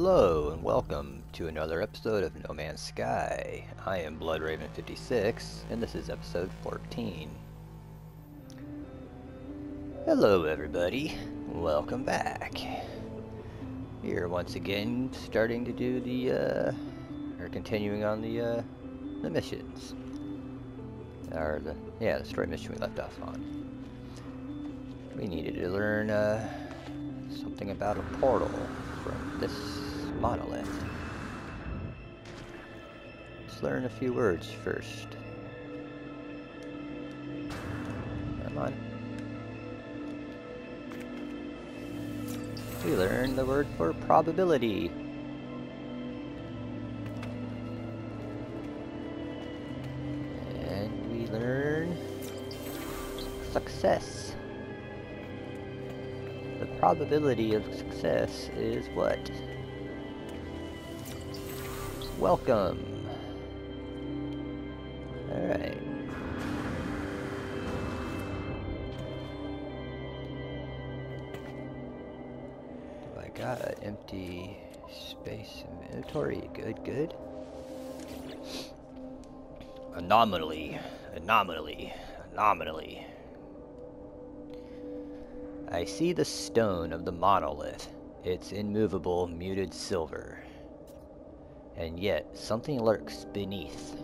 Hello and welcome to another episode of No Man's Sky. I am BloodRaven56 and this is episode 14. Hello everybody, welcome back. Here once again starting to do the, uh, or continuing on the, uh, the missions. Or the, yeah, the story mission we left off on. We needed to learn, uh, something about a portal from this monolith. Let's learn a few words first. Come on. We learned the word for probability. And we learn success. The probability of success is what? Welcome. Alright. I got an empty space inventory? Good, good. Anomaly. Anomaly. Anomaly. I see the stone of the monolith. It's immovable, muted silver. And yet, something lurks beneath.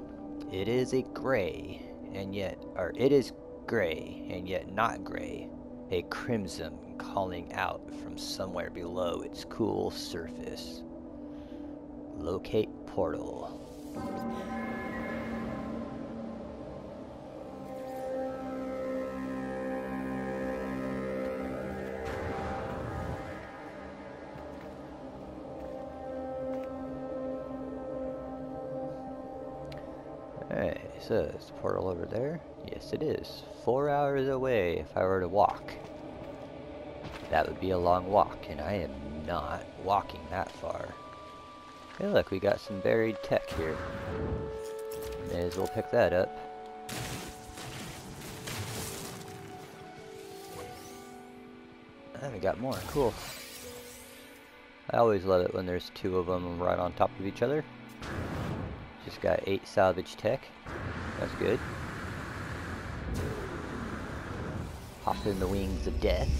It is a gray, and yet, or it is gray, and yet not gray. A crimson calling out from somewhere below its cool surface. Locate portal. So is the portal over there? Yes it is. Four hours away if I were to walk. That would be a long walk, and I am not walking that far. Hey look, we got some buried tech here. May as well pick that up. And we got more, cool. I always love it when there's two of them right on top of each other. Just got eight salvage tech. That's good. Hop in the wings of death.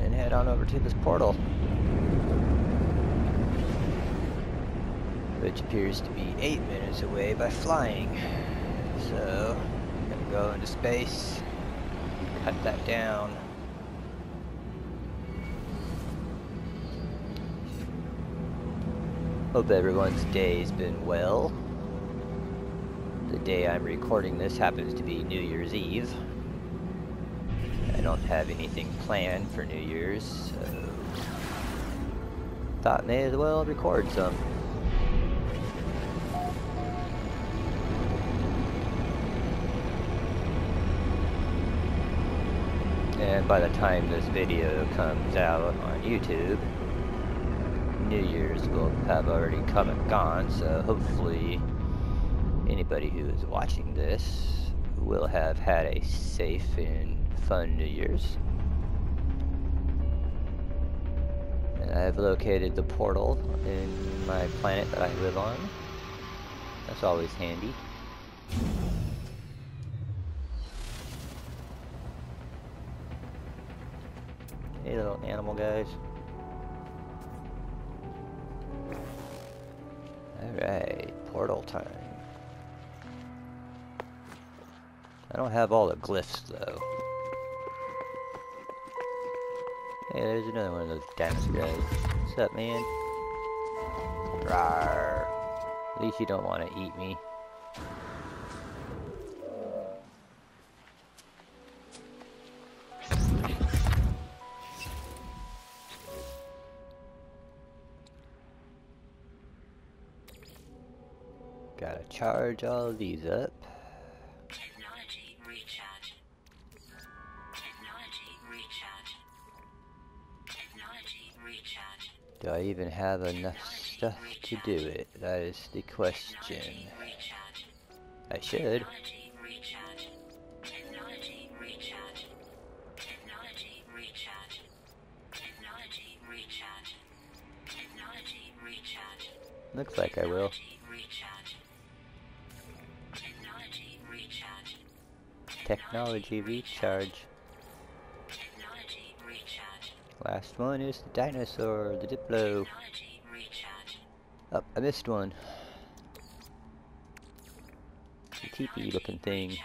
And head on over to this portal. Which appears to be eight minutes away by flying. So, gonna go into space, cut that down. Hope everyone's day's been well. The day I'm recording this happens to be New Year's Eve. I don't have anything planned for New Year's, so thought may as well record some. And by the time this video comes out on YouTube, New Year's will have already come and gone, so hopefully anybody who is watching this will have had a safe and fun New Year's. I have located the portal in my planet that I live on. That's always handy. Hey little animal guys. Alright, portal time. I don't have all the glyphs though. Hey, there's another one of those dinosaur guys. What's up, man? Rawr. At least you don't want to eat me. charge all these up. Do I even have enough stuff to do it? That is the question. I should. Looks like I will. Technology recharge. Technology recharge. Last one is the dinosaur, the Diplo. Oh, I missed one. The teepee looking thing.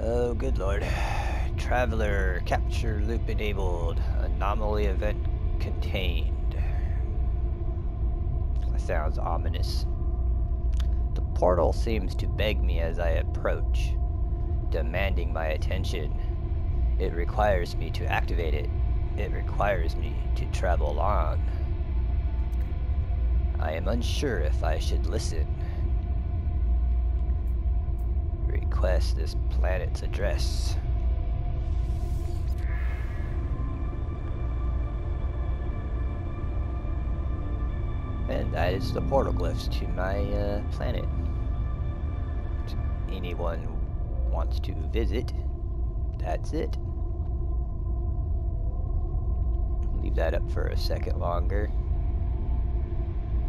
Oh, good lord. Traveler, capture loop enabled. Anomaly event contained. That sounds ominous. Portal seems to beg me as I approach, demanding my attention. It requires me to activate it. It requires me to travel on. I am unsure if I should listen. Request this planet's address. And that is the portal glyphs to my uh, planet. Anyone wants to visit, that's it. Leave that up for a second longer.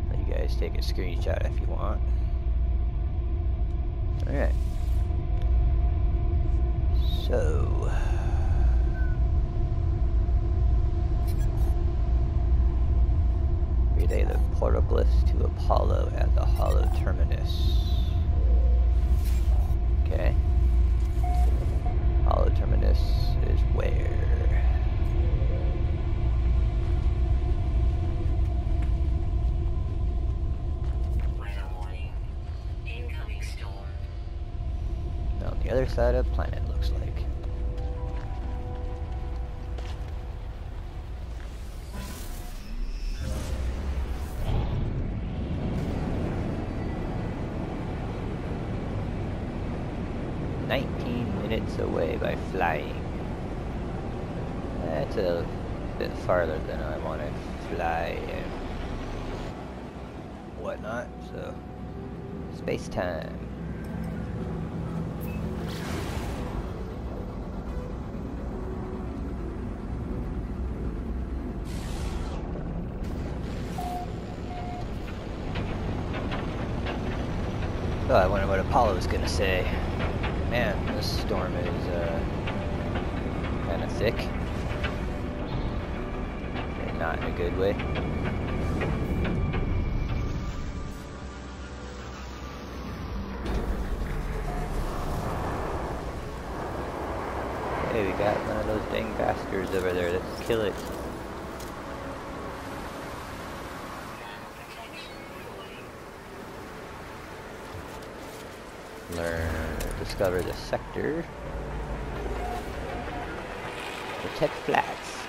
Let you guys take a screenshot if you want. Alright. So. Relay the portal glyphs to Apollo at the Hollow Terminus. Okay. Hollow Terminus is where? Weather warning. Incoming storm. On the other side of the planet, Away by flying. That's a bit farther than I want to fly and whatnot, so space time. Oh, I wonder what Apollo's gonna say. This storm is uh, kind of thick. And not in a good way. Hey, we got one of those dang bastards over there. Let's kill it. Discover the sector. Protect flats.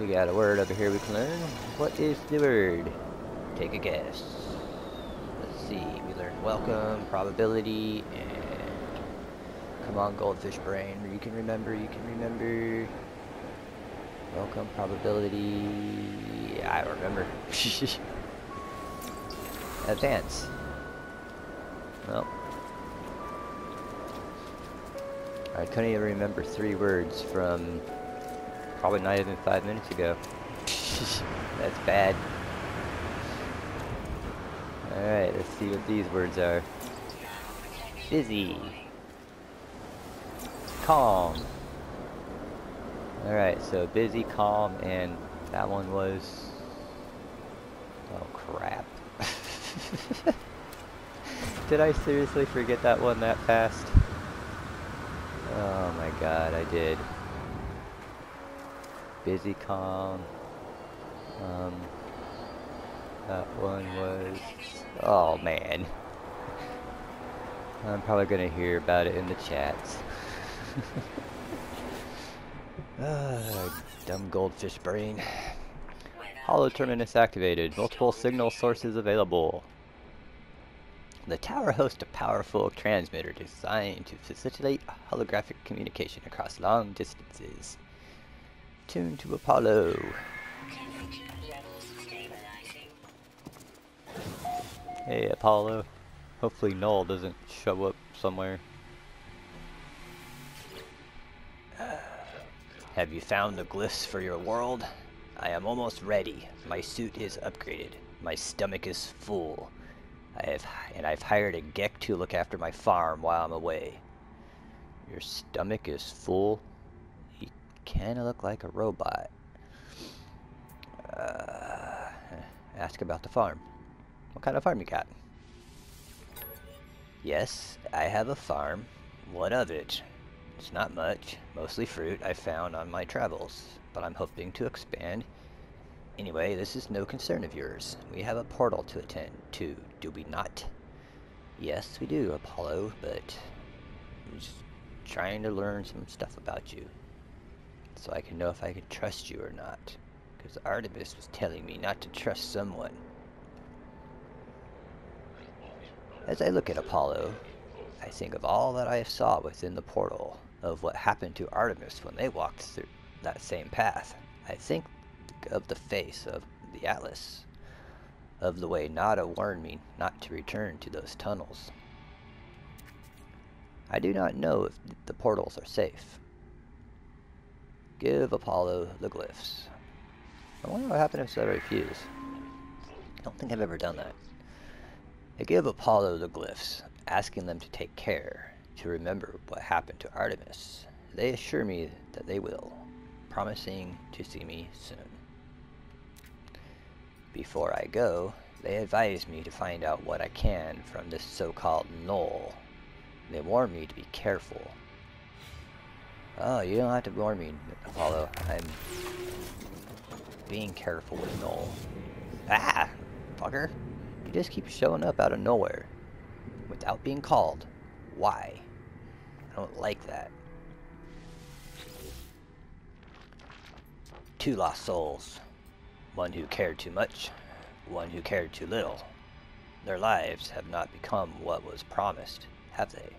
We got a word over here we can learn. What is the word? Take a guess. Let's see. We learned welcome, probability, and come on, goldfish brain. You can remember. You can remember. Welcome, probability. I don't remember. Advance. Well. I couldn't even remember three words from probably not even five minutes ago. That's bad. Alright, let's see what these words are. Busy. Calm. Alright, so busy, calm, and that one was... Oh crap. Did I seriously forget that one that fast? Oh my god, I did. Busy, calm. Um, that one was... Oh man. I'm probably gonna hear about it in the chats. ah, dumb goldfish brain. Hollow terminus activated. Multiple signal sources available. The tower hosts a powerful transmitter designed to facilitate holographic communication across long distances. Tuned to Apollo. Hey Apollo. Hopefully Null doesn't show up somewhere. Have you found the glyphs for your world? I am almost ready. My suit is upgraded. My stomach is full. I have and I've hired a Gek to look after my farm while I'm away. Your stomach is full? You kinda look like a robot. Uh, ask about the farm. What kind of farm you got? Yes, I have a farm. What of it? It's not much, mostly fruit I found on my travels, but I'm hoping to expand. Anyway, this is no concern of yours. We have a portal to attend to, do we not? Yes, we do, Apollo, but I'm just trying to learn some stuff about you. So I can know if I can trust you or not. Because Artemis was telling me not to trust someone. As I look at Apollo, I think of all that I have saw within the portal, of what happened to Artemis when they walked through that same path. I think of the face of the Atlas, of the way Nada warned me not to return to those tunnels. I do not know if the portals are safe. Give Apollo the glyphs. I wonder what happens if I refuse. I don't think I've ever done that. I give Apollo the glyphs, asking them to take care, to remember what happened to Artemis. They assure me that they will, promising to see me soon. Before I go, they advise me to find out what I can from this so-called Null. They warn me to be careful. Oh, you don't have to warn me, Apollo. I'm being careful with Null. Ah! Fucker! You just keep showing up out of nowhere. Without being called. Why? I don't like that. Two lost souls. One who cared too much, one who cared too little. Their lives have not become what was promised, have they?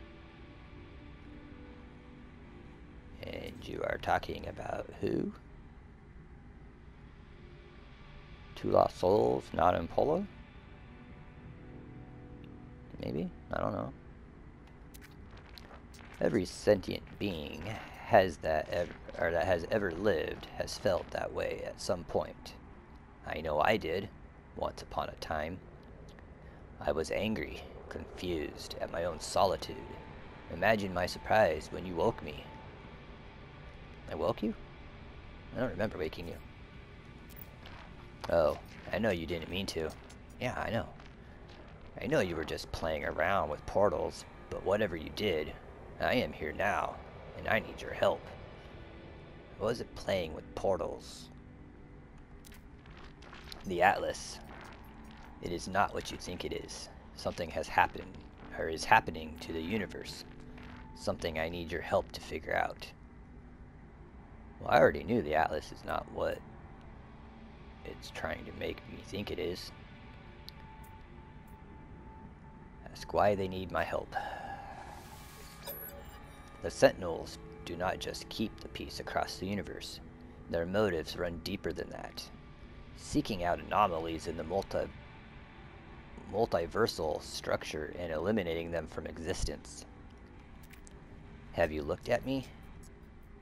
And you are talking about who? Two lost souls, Nada and Polo? Maybe? I don't know. Every sentient being has that or that has ever lived has felt that way at some point. I know I did, once upon a time. I was angry, confused at my own solitude. Imagine my surprise when you woke me. I woke you? I don't remember waking you. Oh, I know you didn't mean to. Yeah, I know. I know you were just playing around with portals, but whatever you did, I am here now, and I need your help. I wasn't playing with portals. The Atlas. It is not what you think it is. Something has happened, or is happening to the universe. Something I need your help to figure out. Well, I already knew the Atlas is not what it's trying to make me think it is. Ask why they need my help. The Sentinels do not just keep the peace across the universe. Their motives run deeper than that. Seeking out anomalies in the multi multiversal structure and eliminating them from existence. Have you looked at me?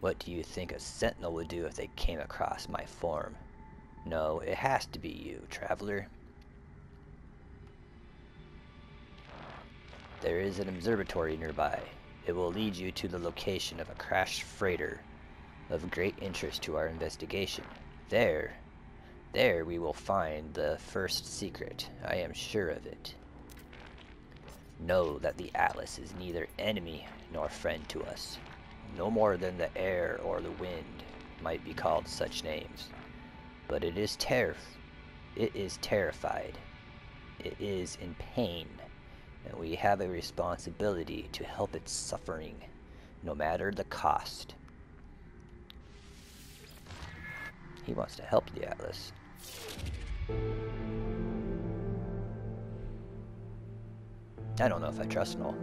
What do you think a sentinel would do if they came across my form? No, it has to be you, traveler. There is an observatory nearby. It will lead you to the location of a crashed freighter of great interest to our investigation. There, there we will find the first secret. I am sure of it. Know that the Atlas is neither enemy nor friend to us. No more than the air or the wind might be called such names. But it is terror. It is terrified. It is in pain and we have a responsibility to help its suffering, no matter the cost. He wants to help the Atlas. I don't know if I trust Null.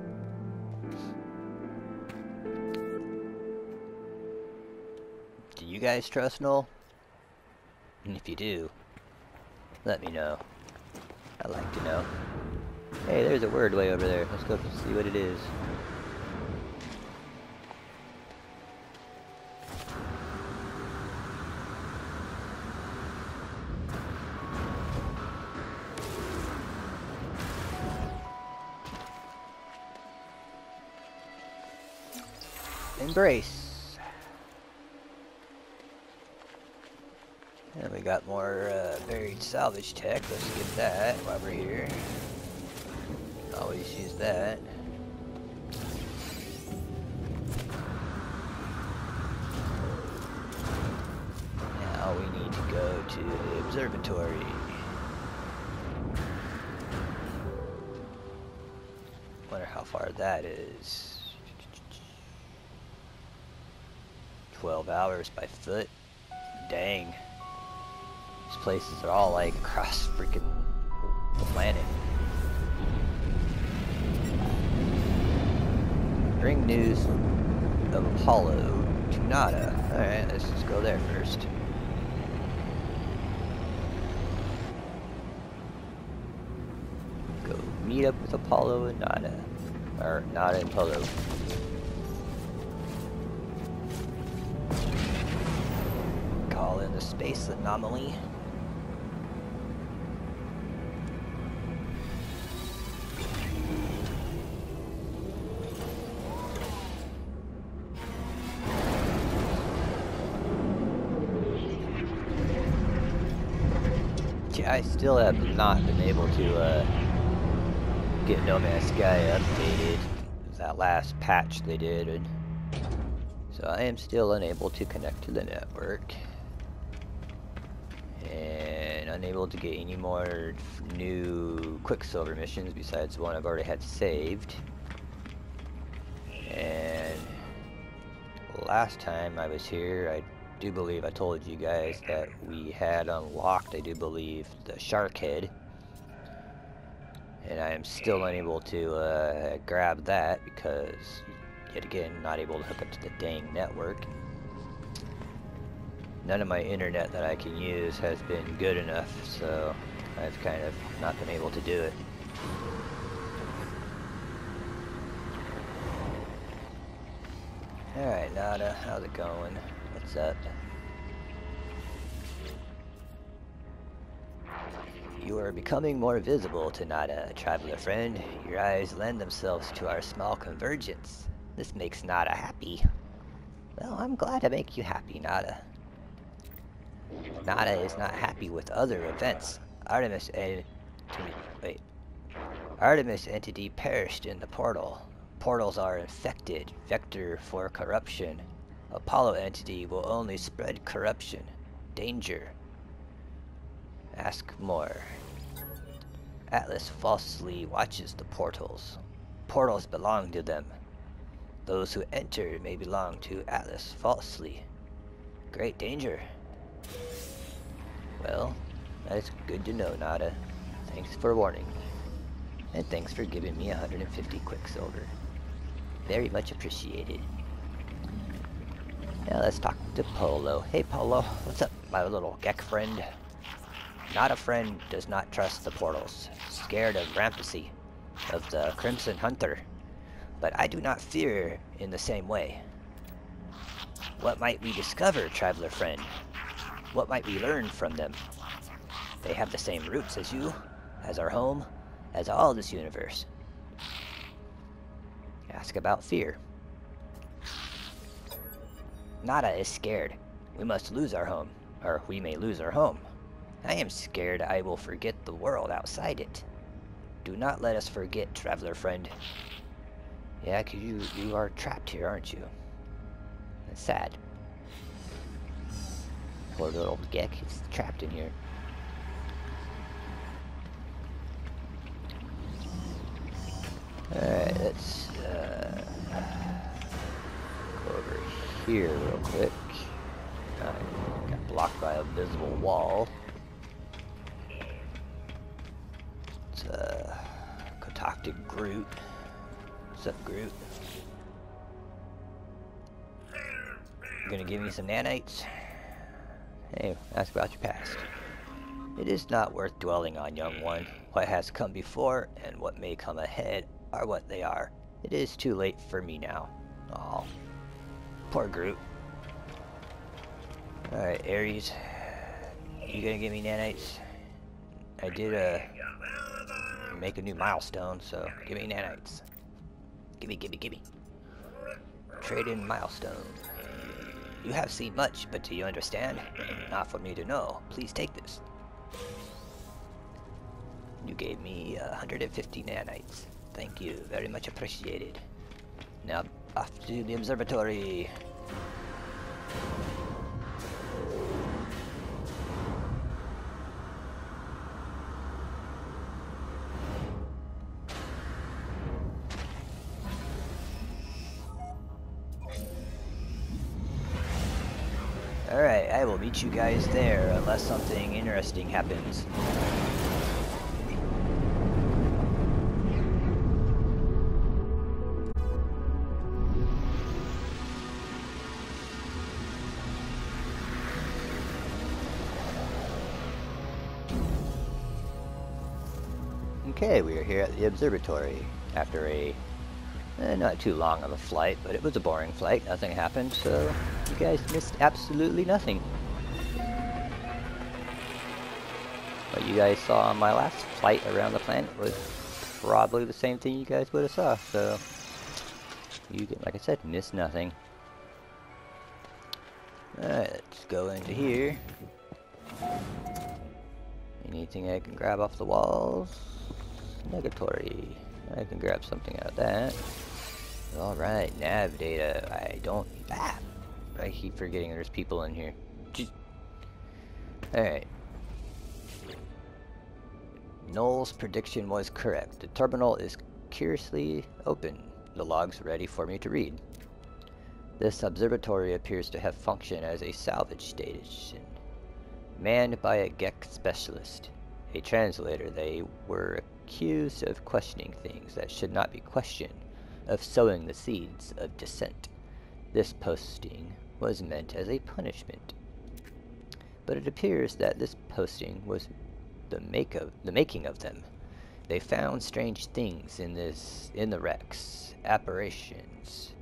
Do you guys trust Null? And if you do, let me know. I'd like to know. Hey, there's a word way over there. Let's go see what it is. Embrace. And we got more uh, buried salvage tech. Let's get that while we're here. Always use that. Now we need to go to the observatory. Wonder how far that is. 12 hours by foot. Dang. These places are all like across freaking the planet. Bring news of Apollo to Nada. Alright, let's just go there first. Go meet up with Apollo and Nada. Or Nada and Apollo. Space anomaly. I still have not been able to uh, get No Man's Sky updated. That last patch they did, so I am still unable to connect to the network, unable to get any more new Quicksilver missions besides one I've already had saved. And last time I was here, I do believe I told you guys that we had unlocked, I do believe, the shark head. And I am still unable to uh, grab that because, yet again, not able to hook up to the dang network. None of my internet that I can use has been good enough, so I've kind of not been able to do it. Alright, Nada, how's it going? What's up? You are becoming more visible to Nada, traveler friend. Your eyes lend themselves to our small convergence. This makes Nada happy. Well, I'm glad to make you happy, Nada. Nada is not happy with other events. Artemis and wait. Artemis entity perished in the portal. Portals are infected, vector for corruption. Apollo entity will only spread corruption. Danger. Ask more. Atlas falsely watches the portals. Portals belong to them. Those who enter may belong to Atlas falsely. Great danger. Well, that's good to know, Nada. Thanks for warning me. And thanks for giving me 150 Quicksilver. Very much appreciated. Now let's talk to Polo. Hey Polo, what's up, my little Gek friend? Not a friend does not trust the portals. Scared of Rampussy, of the Crimson Hunter. But I do not fear in the same way. What might we discover, traveler friend? What might we learn from them? They have the same roots as you, as our home, as all this universe. Ask about fear. Nada is scared. We must lose our home, or we may lose our home. I am scared I will forget the world outside it. Do not let us forget, traveler friend. Yeah, 'cause you, you are trapped here, aren't you? That's sad. Poor little Gek, he's trapped in here. Alright, let's uh, go over here real quick. I got blocked by a visible wall. It's uh, talk to Groot. What's up, Groot? You gonna give me some nanites? Hey, ask about your past. It is not worth dwelling on, young one. What has come before and what may come ahead are what they are. It is too late for me now. Oh, poor Groot. Alright, Ares. You gonna give me nanites? I did uh, make a new milestone, so give me nanites. Gimme, gimme, gimme. trade-in milestone. You have seen much, but do you understand? Not for me to know. Please take this. You gave me uh, 150 nanites. Thank you, very much appreciated. Now, off to the observatory. Alright, I will meet you guys there unless something interesting happens. Okay, we are here at the observatory after a eh, not too long of a flight, but it was a boring flight. Nothing happened, so you guys missed absolutely nothing. What you guys saw on my last flight around the planet was probably the same thing you guys would have saw, so you, like I said, missed nothing. Alright, let's go into here. Anything I can grab off the walls? Negatory. I can grab something out of that. Alright, nav data. I don't... I keep forgetting there's people in here. Alright. Null's prediction was correct. The terminal is curiously open. The log's are ready for me to read. This observatory appears to have functioned as a salvage station. Manned by a Gek specialist, a translator, they were accused of questioning things that should not be questioned, of sowing the seeds of dissent. This posting was meant as a punishment. But it appears that this posting was the make of the making of them. They found strange things in this in the wrecks, apparitions,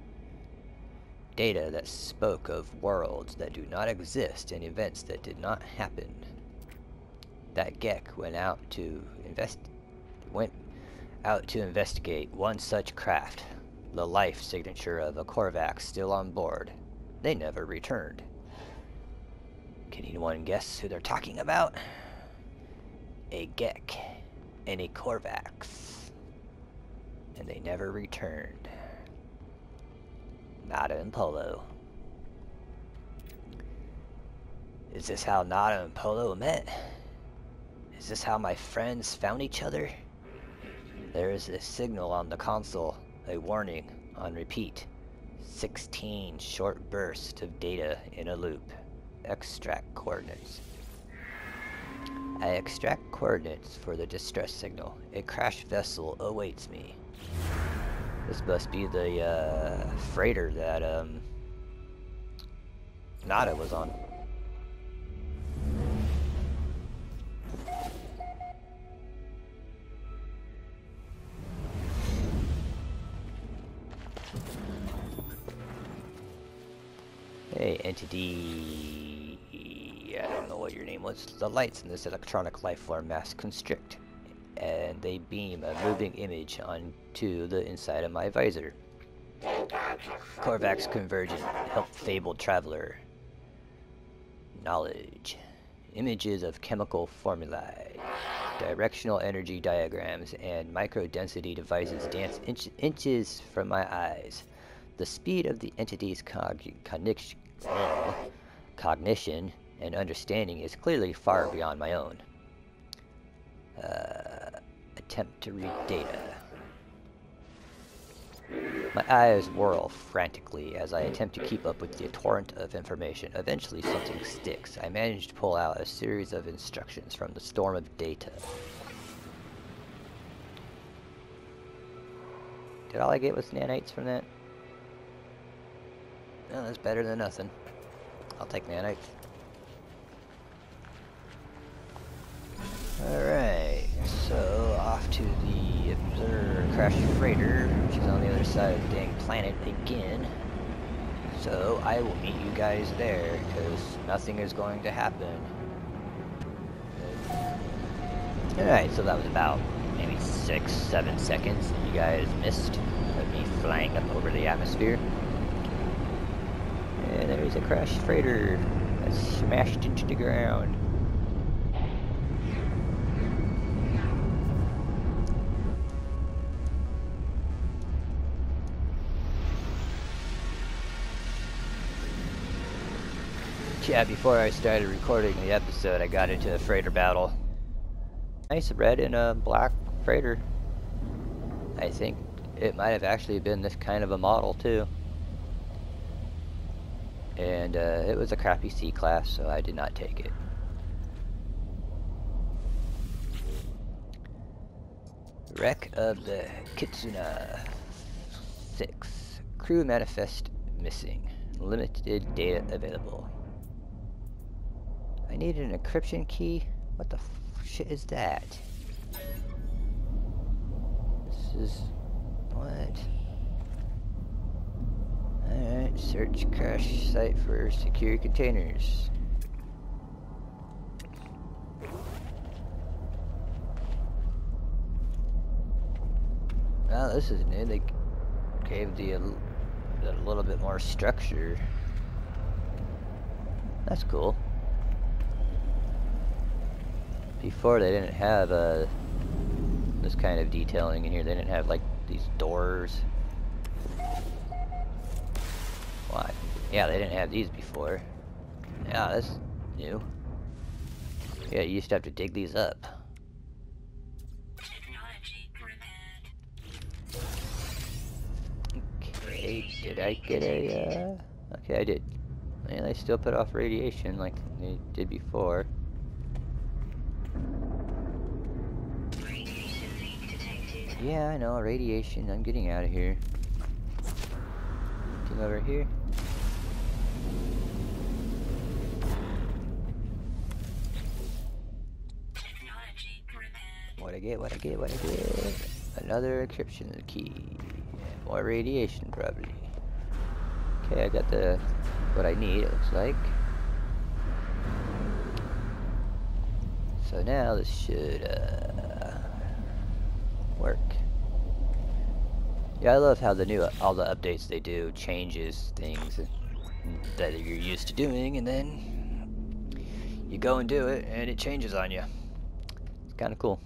data that spoke of worlds that do not exist and events that did not happen. That Gek went out to invest went out to investigate one such craft, the life signature of a Korvax still on board. They never returned. Can anyone guess who they're talking about? A Gek and a Korvax. And they never returned. Nada and Polo. Is this how Nada and Polo met? Is this how my friends found each other? There is a signal on the console, a warning on repeat. 16 short bursts of data in a loop. Extract coordinates. I extract coordinates for the distress signal. A crashed vessel awaits me. This must be the uh, freighter that um, Nada was on. Hey, entity. I don't know what your name was. The lights in this electronic life form mass constrict, and they beam a moving image onto the inside of my visor. Korvax Convergent, help fabled traveler. Knowledge. Images of chemical formulae. Directional energy diagrams and micro-density devices dance inch inches from my eyes. The speed of the entity's cog cognition and understanding is clearly far beyond my own. Uh, attempt to read data. My eyes whirl frantically as I attempt to keep up with the torrent of information. Eventually something sticks. I manage to pull out a series of instructions from the storm of data. Did all I get was nanites from that? That's better than nothing. I'll take nanites. Alright, so off to the Observer Crash Freighter, which is on the other side of the dang planet again. So I will meet you guys there, because nothing is going to happen. Alright, so that was about maybe six, seven seconds that you guys missed of me flying up over the atmosphere. There's a crashed freighter that smashed into the ground. Yeah, before I started recording the episode, I got into a freighter battle. Nice red and a black freighter. I think it might have actually been this kind of a model too. And uh, it was a crappy C class, so I did not take it. Wreck of the Kitsuna 6. Crew manifest missing. Limited data available. I need an encryption key? What the shit is that? This is... What? Alright, search crash site for secure containers. Oh, this is new. They gave the a little bit more structure. That's cool. Before they didn't have uh, this kind of detailing in here. They didn't have like these doors. Why? Yeah, they didn't have these before. Yeah, that's new. Yeah, you used to have to dig these up. Okay, did I get a, uh... Okay, I did. And they still put off radiation like they did before. Yeah, I know, radiation. I'm getting out of here. Anything over here? Get, what I get, what I get. Another encryption key. More radiation, probably. Okay, I got the what I need, it looks like. So now this should uh, work. Yeah, I love how the new all the updates they do changes things that you're used to doing, and then you go and do it, and it changes on you. It's kind of cool.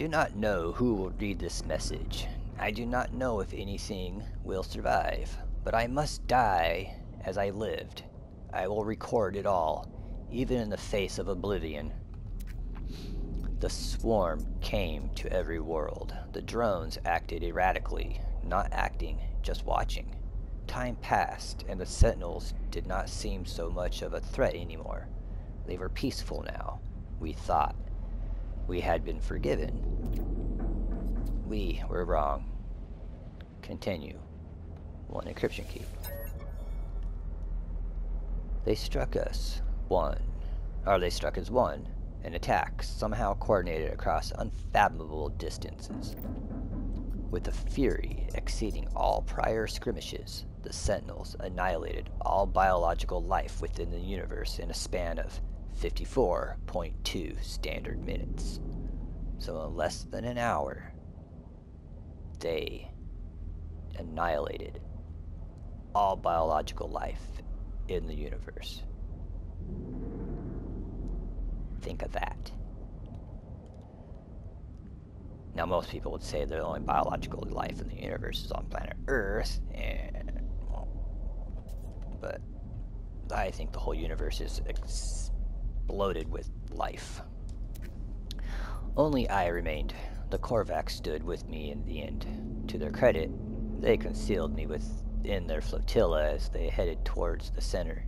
Do not know who will read this message. I do not know if anything will survive. But I must die as I lived. I will record it all, even in the face of oblivion. The swarm came to every world. The drones acted erratically, not acting, just watching. Time passed, and the sentinels did not seem so much of a threat anymore. They were peaceful now, we thought. We had been forgiven. We were wrong. Continue. One encryption key. They struck us. One. Or they struck as one. An attack somehow coordinated across unfathomable distances. With a fury exceeding all prior skirmishes, the Sentinels annihilated all biological life within the universe in a span of 54.2 standard minutes. So in less than an hour, they annihilated all biological life in the universe. Think of that. Now, most people would say the only biological life in the universe is on planet Earth, and well, but I think the whole universe is exploded with life. Only I remained. The Korvax stood with me in the end. To their credit, they concealed me within their flotilla as they headed towards the center.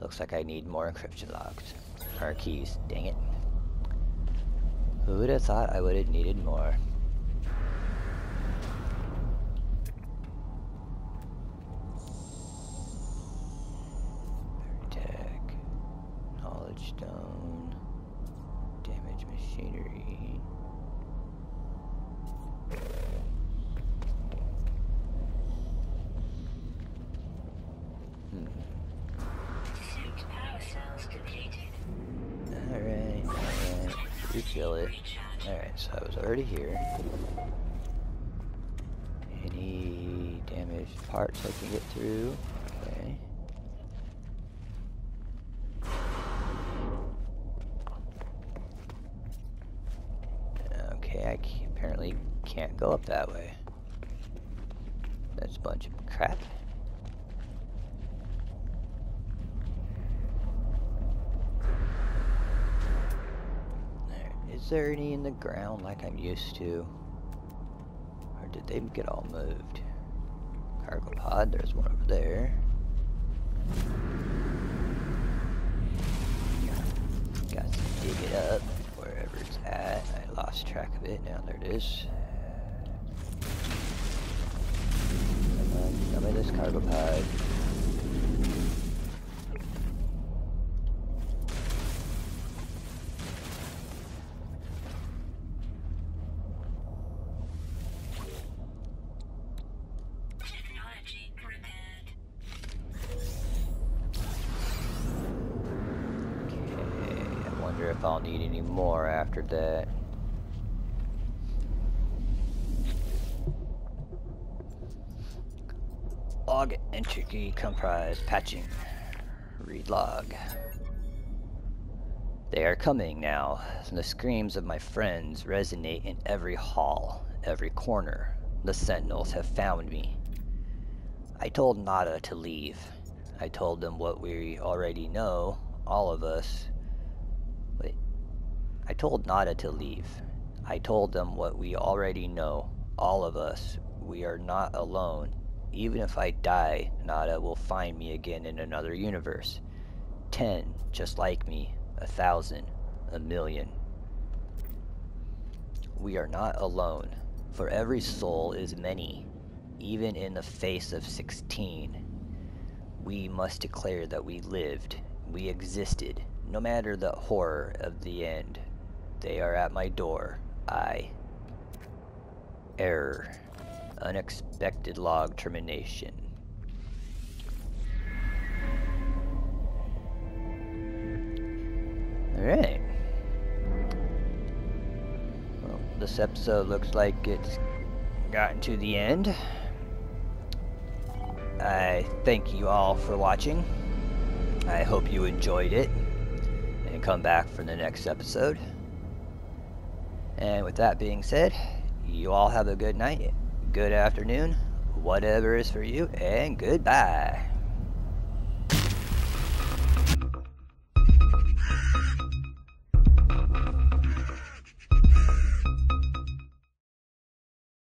Looks like I need more encryption logs. Or keys, dang it. Who would have thought I would have needed more? Refill it. Alright, so I was already here. any damaged parts I can get through. Okay. Okay, I ca- apparently can't go up that way. That's a bunch of crap. There. Is there any in the ground like I'm used to? Or did they get all moved? Cargo pod, there's one over there. Got to dig it up wherever it's at. I lost track of it. Now there it is. Come on, show me this cargo pod. I'll need any more after that. Log entry comprise patching. Read log. They are coming now. The screams of my friends resonate in every hall, every corner. The sentinels have found me. I told Nada to leave. I told them what we already know, all of us. I told Nada to leave. I told them what we already know, all of us. We are not alone. Even if I die, Nada will find me again in another universe. Ten, just like me. A thousand. A million. We are not alone, for every soul is many, even in the face of sixteen. We must declare that we lived, we existed, no matter the horror of the end. They are at my door. I. Error. Unexpected log termination. Alright. Well, this episode looks like it's gotten to the end. I thank you all for watching. I hope you enjoyed it. And come back for the next episode. And with that being said, you all have a good night, good afternoon, whatever is for you, and goodbye.